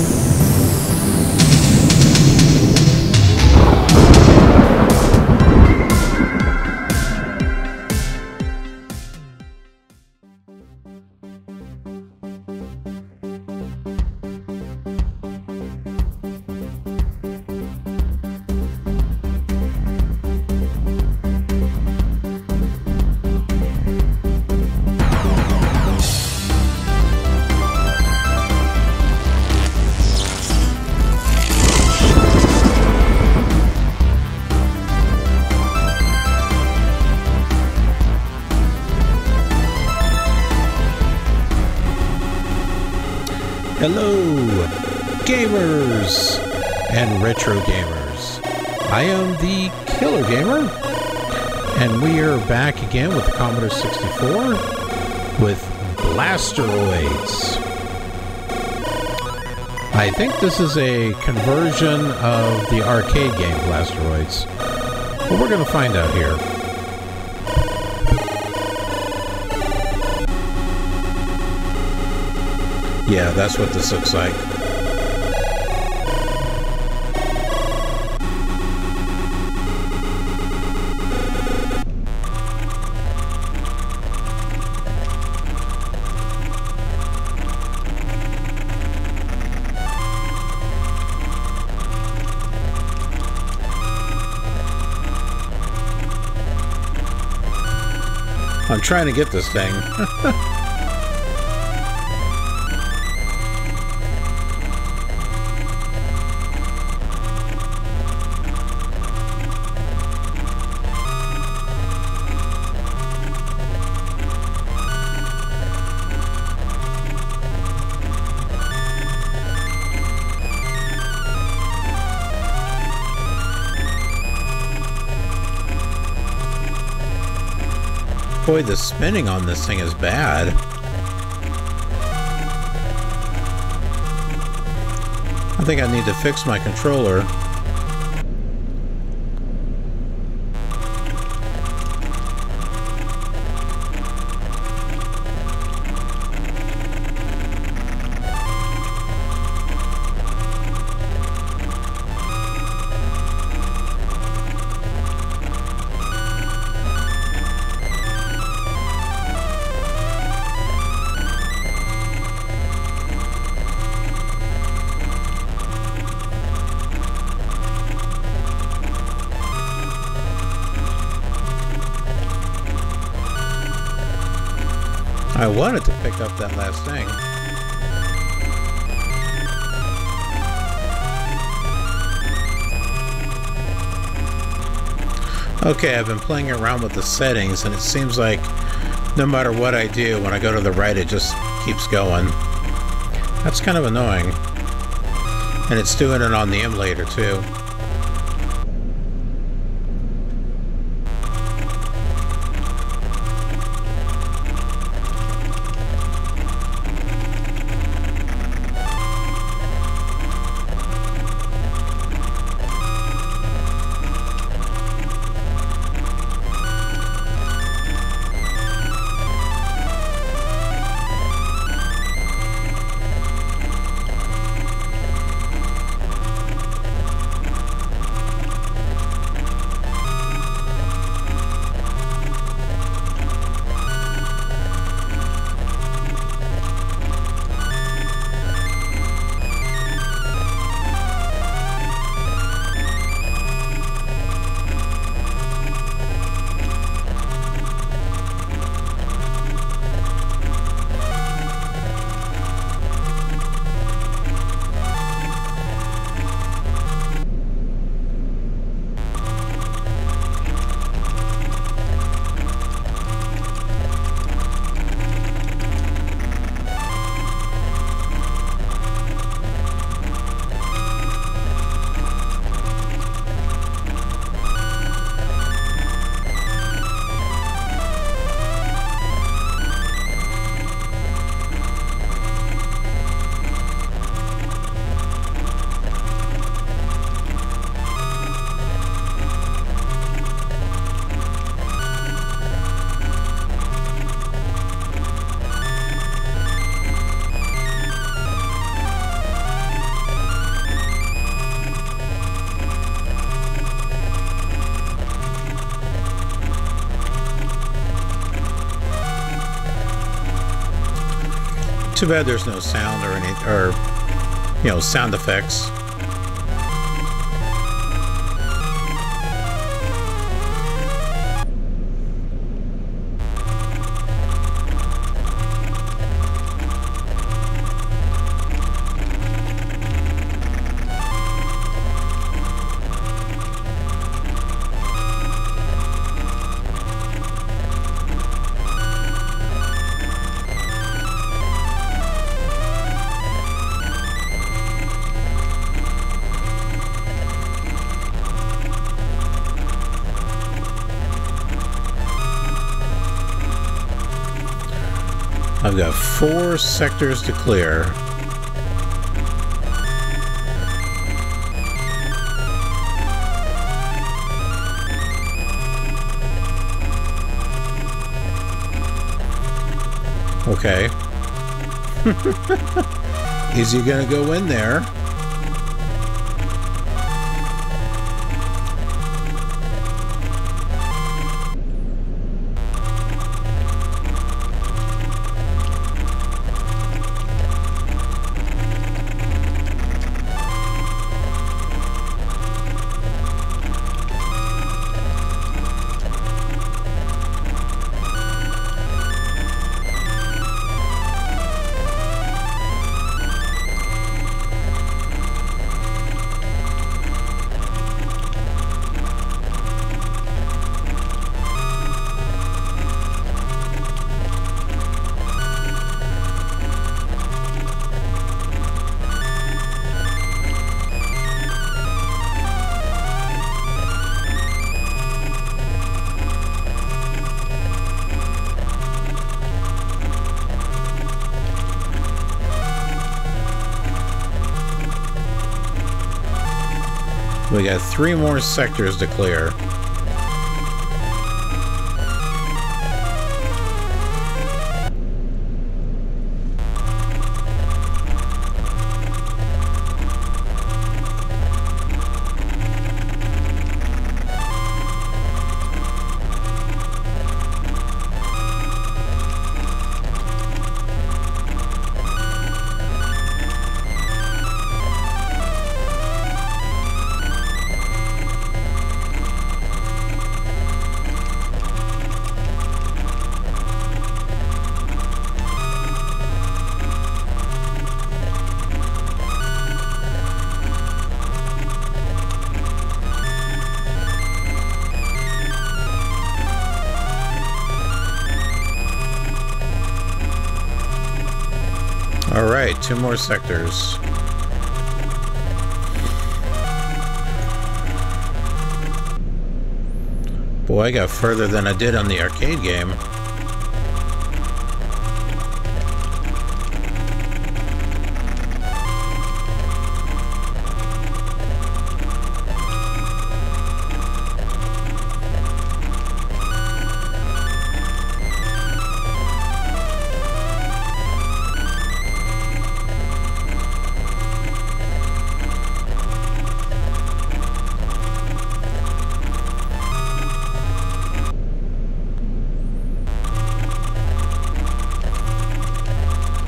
Hello, gamers and retro gamers. I am the KILR Gamer, and we are back again with the Commodore 64 with Blasteroids. I think this is a conversion of the arcade game Blasteroids. But we're going to find out here. Yeah, that's what this looks like. I'm trying to get this thing. Boy, the spinning on this thing is bad. I think I need to fix my controller. Wanted to pick up that last thing. Okay, I've been playing around with the settings and it seems like no matter what I do, when I go to the right, it just keeps going. That's kind of annoying. And it's doing it on the emulator too. Too bad there's no sound or any, or, you know, sound effects. I've got four sectors to clear. Okay. Is he gonna go in there? We got three more sectors to clear. All right, two more sectors. Boy, I got further than I did on the arcade game.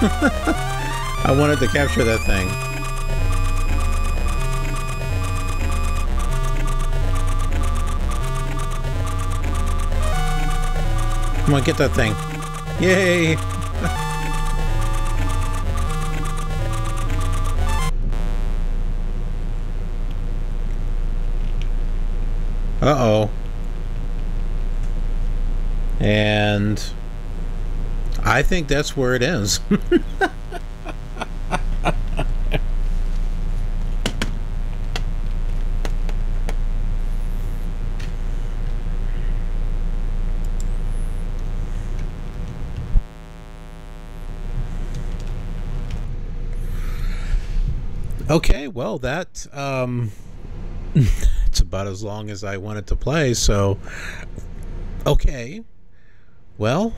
I wanted to capture that thing. Come on, get that thing. Yay! Uh-oh. And... I think that's where it ends. Okay, well, that um, it's about as long as I wanted to play. So, okay, well.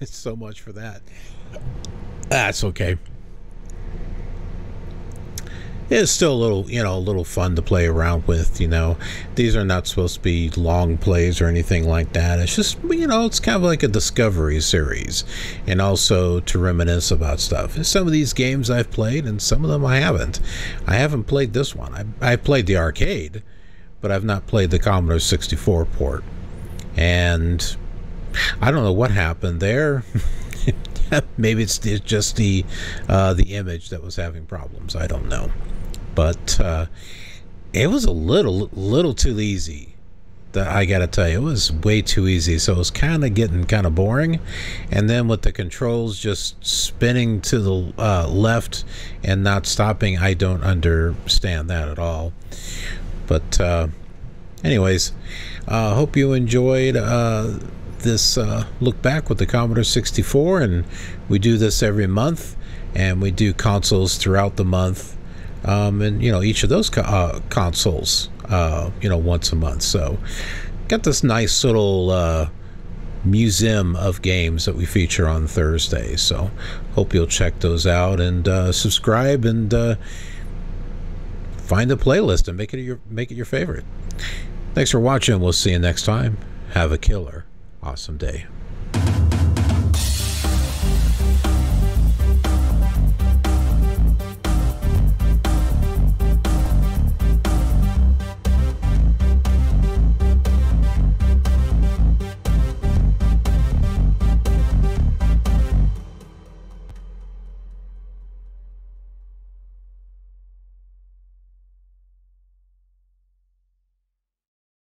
so much for that. That's okay. It's still a little you know a little fun to play around with you know. These are not supposed to be long plays or anything like that. It's just you know it's kind of like a discovery series and also to reminisce about stuff. Some of these games i've played and some of them i haven't. I haven't played this one. I, I played the arcade but i've not played the commodore 64 port. And i don't know what happened there maybe it's just the uh, the image that was having problems. I don't know but uh, it was a little little too easy. I gotta tell you, it was way too easy. So it was kind of getting kind of boring, and then with the controls just spinning to the uh, left and not stopping, I don't understand that at all. But uh, anyways, uh, hope you enjoyed uh, this uh, look back with the Commodore 64, and we do this every month, and we do consoles throughout the month um, and you know each of those co- uh, consoles, uh, you know, once a month. So got this nice little uh, museum of games that we feature on Thursday. So hope you'll check those out and uh, subscribe and uh, find a playlist and make it your make it your favorite. Thanks for watching. We'll see you next time. Have a killer, awesome day.